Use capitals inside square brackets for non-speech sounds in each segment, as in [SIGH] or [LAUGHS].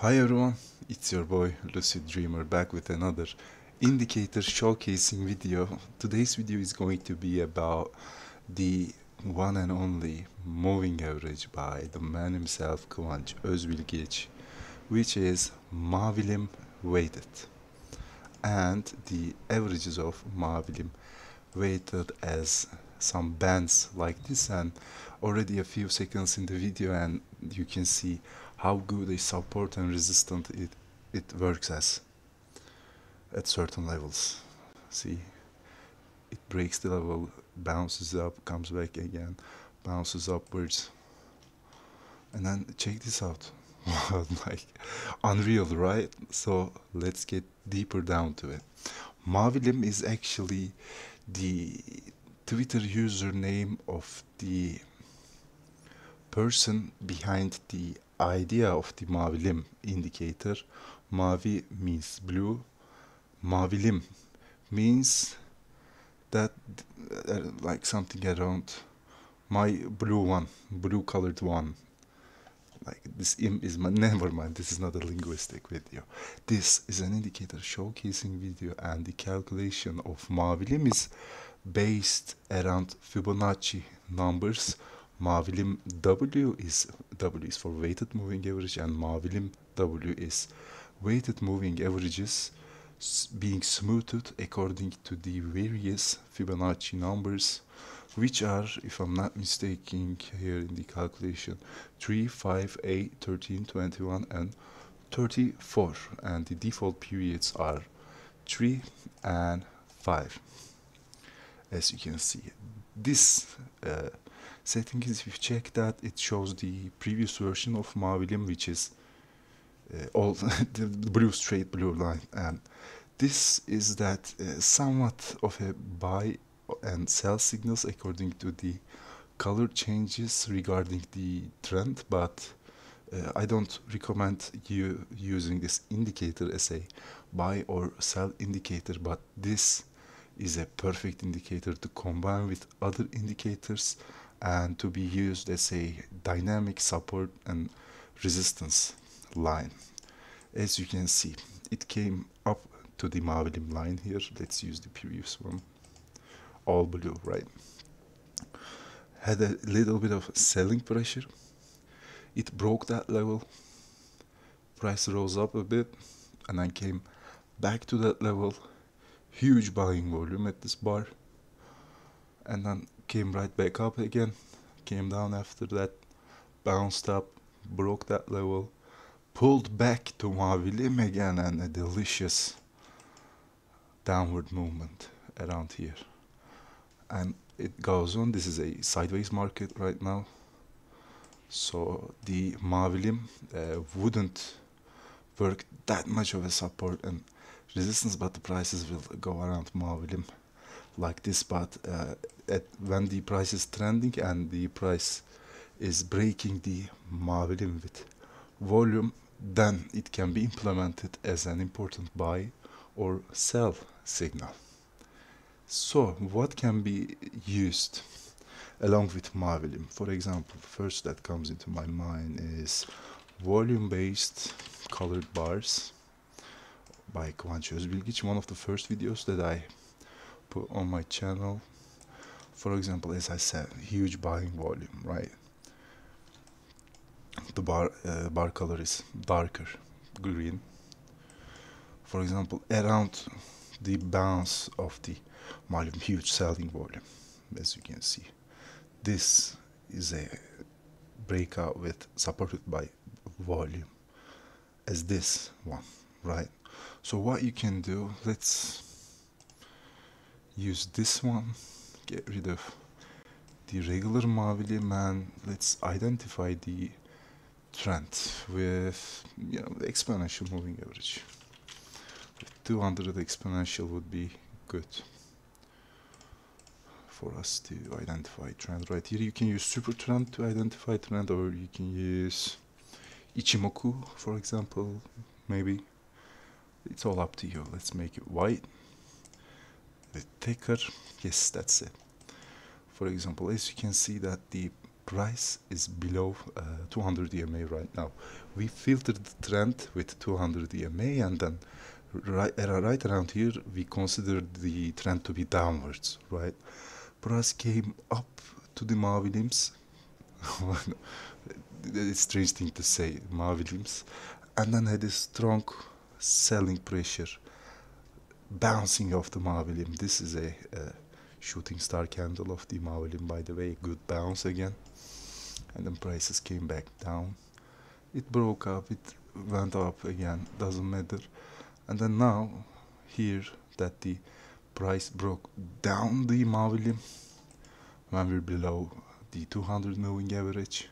Hi everyone, it's your boy Lucid Dreamer back with another indicator showcasing video. Today's video is going to be about the one and only moving average by the man himself Kıvanç Özbilgiç which is Mavilim weighted and the averages of Mavilim weighted as some bands like this and already a few seconds in the video and you can see how good a support and resistant it, it works as at certain levels. See it breaks the level bounces up comes back again bounces upwards. And then check this out. [LAUGHS] Like unreal right? So let's get deeper down to it. Mavilim is actually the twitter username of the person behind the idea of the mavi mavilim indicator mavi means blue mavi mavilim means that uh, like something around my blue one blue colored one. Like this im is my [LAUGHS] never mind this is not a linguistic video. This is an indicator showcasing video and the calculation of mavi mavilim is based around fibonacci numbers mavilim w is w is for weighted moving average and mavilim w is weighted moving averages being smoothed according to the various fibonacci numbers which are, if I'm not mistaken here in the calculation, 3, 5, 8, 13, 21, and 34. And the default periods are 3 and 5. As you can see, this uh, setting is, if you check that, it shows the previous version of Mavilim, which is uh, all [LAUGHS] the blue straight blue line. And this is that uh, somewhat of a buy and sell signals according to the color changes regarding the trend but uh, I don't recommend you using this indicator as a buy or sell indicator but this is a perfect indicator to combine with other indicators and to be used as a dynamic support and resistance line as you can see it came up to the Mavilim line here let's use the previous one all blue, right? Had a little bit of selling pressure. It broke that level. Price rose up a bit and then came back to that level. Huge buying volume at this bar. And then came right back up again. Came down after that. Bounced up. Broke that level. Pulled back to Mavilim again and a delicious downward movement around here and it goes on this is a sideways market right now so the Mavilim uh, wouldn't work that much of a support and resistance but the prices will go around Mavilim like this but uh, at, when the price is trending and the price is breaking the Mavilim with volume then it can be implemented as an important buy or sell signal so, what can be used along with Mavilim? For example, first that comes into my mind is volume-based colored bars by Kıvanç Özbilgiç, one of the first videos that I put on my channel. For example, as I said, huge buying volume, right? The bar uh, bar color is darker green. For example, around the bounce of the volume, huge selling volume, as you can see. This is a breakout with supported by volume as this one, right? So what you can do, let's use this one, get rid of the regular Mavilim and let's identify the trend with you know the exponential moving average. 200 exponential would be good for us to identify trend right? Here you can use super trend to identify trend or you can use ichimoku for example maybe. It's all up to you. Let's make it white a bit thicker. Yes that's it. For example as you can see that the price is below uh, 200 EMA right now. We filtered the trend with 200 EMA and then right, right around here we considered the trend to be downwards, right? Price came up to the Mavi [LAUGHS] it's strange thing to say, Mavi and then had a strong selling pressure bouncing off the Mavi This is a, a shooting star candle of the Mavi by the way, good bounce again. And then prices came back down. It broke up. It went up again. Doesn't matter. And then now here that the price broke down the Mavi when we're below the 200 moving average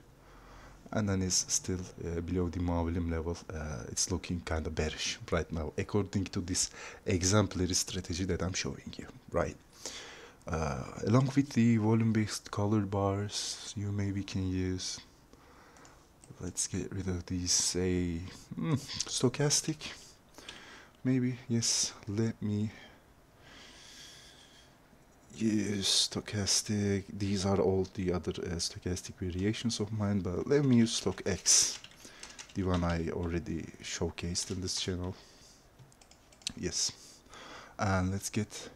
and then it's still uh, below the Mavi level uh, it's looking kind of bearish right now according to this exemplary strategy that I'm showing you right? Uh, along with the volume based color bars you maybe can use let's get rid of these say mm, stochastic maybe? Yes let me stochastic these are all the other uh, stochastic variations of mine but let me use stoch x the one I already showcased in this channel yes and let's get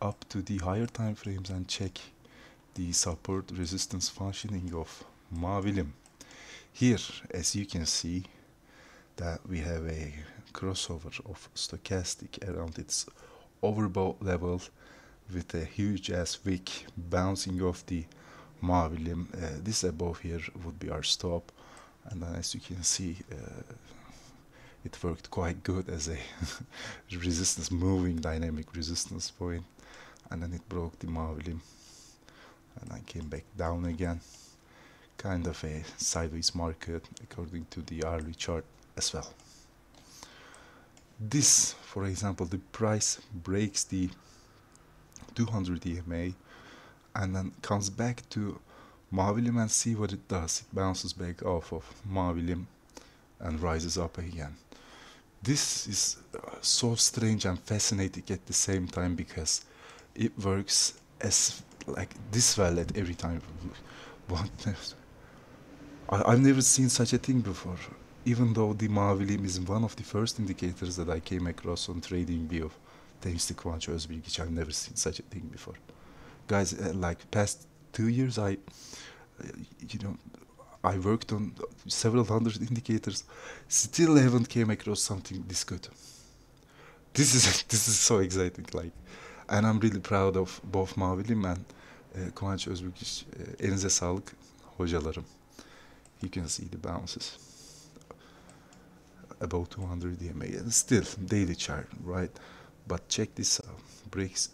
up to the higher time frames and check the support resistance functioning of Mavilim. Here, as you can see, that we have a crossover of stochastic around its overbought level with a huge ass wick bouncing off the Mavilim. Uh, this above here would be our stop. And as you can see uh, it worked quite good as a [LAUGHS] resistance moving dynamic resistance point. And then it broke the Mavilim. And I came back down again. Kind of a sideways market according to the hourly chart as well. This for example the price breaks the 200 EMA and then comes back to Mavilim and see what it does it bounces back off of Mavilim and rises up again this is uh, so strange and fascinating at the same time because it works as like this well at every time. [LAUGHS] I, have never seen such a thing before. Even though the Mavilim is one of the first indicators that I came across on TradingView, thanks to Kıvanç Özbilgiç, I've never seen such a thing before. Guys, uh, like past two years, I, uh, you know, I worked on several hundred indicators, still haven't came across something this good. This is [LAUGHS] this is so exciting. Like and I'm really proud of both Mavilim and uh, Kıvanç Özbilgiç. Uh, elinize sağlık hocalarım. You can see the bounces. About 200 DMA and still daily chart, right? But check this uh, out. Breaks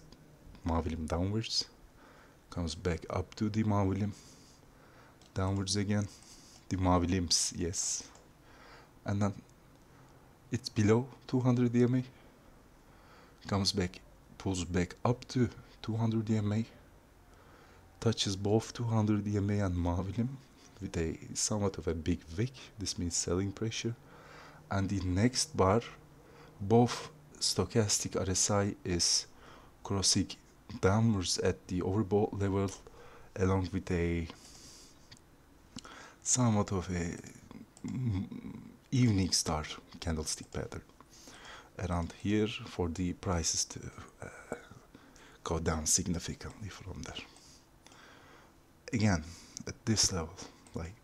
Mavilim downwards. Comes back up to the Mavilim. Downwards again. The Mavilims, yes. And then it's below 200 DMA. Comes back pulls back up to 200 EMA, touches both 200 EMA and Mavilim with a somewhat of a big wick, this means selling pressure, and the next bar, both stochastic RSI is crossing downwards at the overbought level along with a somewhat of a evening star candlestick pattern around here for the prices to uh, go down significantly from there. Again, at this level, like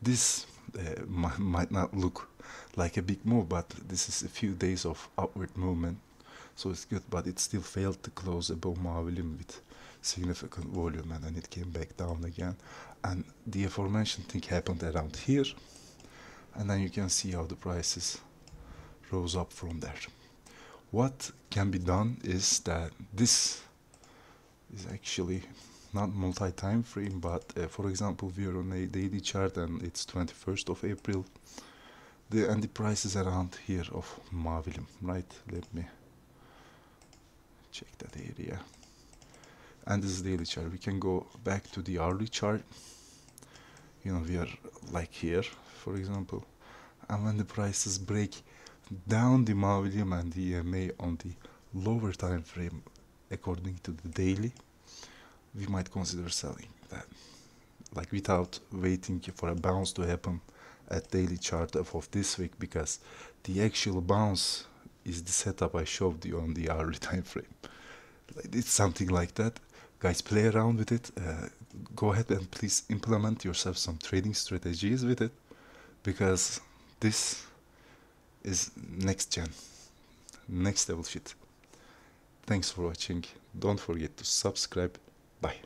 this uh, might, not look like a big move, but this is a few days of upward movement, so it's good. But it still failed to close above Mavilim with significant volume, and then it came back down again. And the aforementioned thing happened around here, and then you can see how the prices rose up from there what can be done is that this is actually not multi-time frame but uh, for example we are on a daily chart and it's 21st of April. The and the price is around here of Mavilim right? Let me check that area. And this is daily chart. We can go back to the hourly chart. You know we are like here for example. And when the prices break down the Mavilim and the EMA on the lower time frame according to the daily, we might consider selling that. like without waiting for a bounce to happen at daily chart of, this week because the actual bounce is the setup I showed you on the hourly [LAUGHS] time frame. It's something like that. Guys, play around with it. Uh, go ahead and please implement yourself some trading strategies with it because this is next gen, next level shit. Thanks for watching. Don't forget to subscribe. Bye.